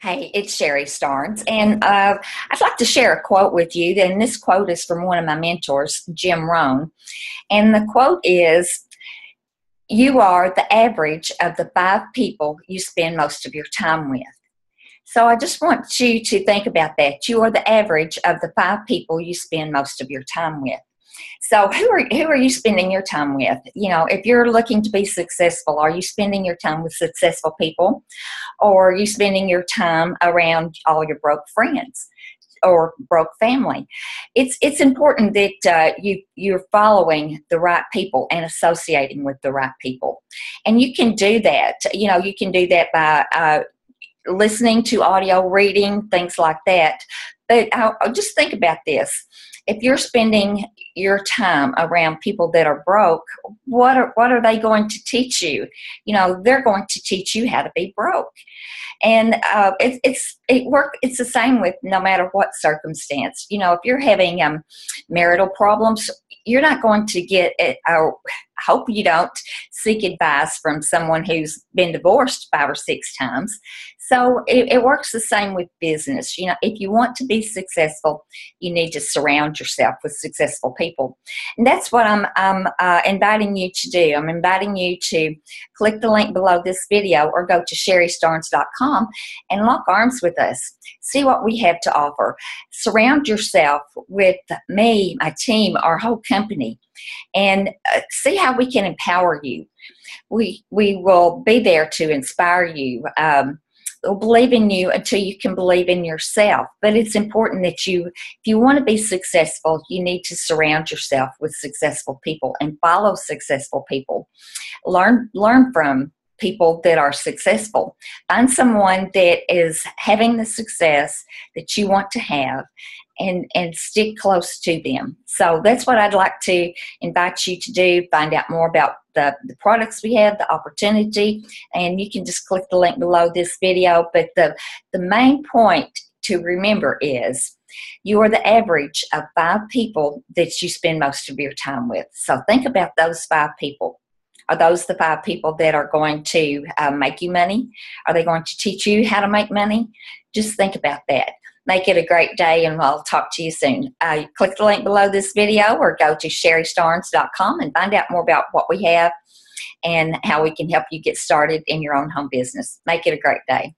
Hey, it's Sherry Starnes, and uh, I'd like to share a quote with you. And this quote is from one of my mentors, Jim Rohn. And the quote is You are the average of the five people you spend most of your time with. So I just want you to think about that. You are the average of the five people you spend most of your time with. So who are who are you spending your time with? You know, if you're looking to be successful, are you spending your time with successful people, or are you spending your time around all your broke friends? or broke family. It's it's important that uh, you you're following the right people and associating with the right people, and you can do that. You know, you can do that by uh, listening to audio, reading things like that. But I'll, I'll just think about this if you're spending your time around people that are broke, what are what are they going to teach you? You know, they're going to teach you how to be broke, and uh, it, it's it work. It's the same with no matter what circumstance. You know, if you're having um, marital problems, you're not going to get it. I hope you don't seek advice from someone who's been divorced five or six times. So it, it, works the same with business. You know, if you want to be successful, you need to surround yourself with successful people. And that's what I'm, I'm uh, inviting you to do. I'm inviting you to click the link below this video or go to sherrystarnes.com and lock arms with us. See what we have to offer. Surround yourself with me, my team, our whole company, and uh, see how we can empower you. We, we will be there to inspire you. Um, will believe in you until you can believe in yourself. But it's important that you, if you want to be successful, you need to surround yourself with successful people and follow successful people. Learn, learn from people that are successful. Find someone that is having the success that you want to have and and stick close to them. So that's what I'd like to invite you to do. Find out more about the, the products we have, the opportunity, and you can just click the link below this video. But the the main point to remember is you are the average of five people that you spend most of your time with. So think about those five people. Are those the five people that are going to uh, make you money? Are they going to teach you how to make money? Just think about that. Make it a great day, and I'll talk to you soon. Uh, click the link below this video or go to sherrystarnes.com and find out more about what we have and how we can help you get started in your own home business. Make it a great day.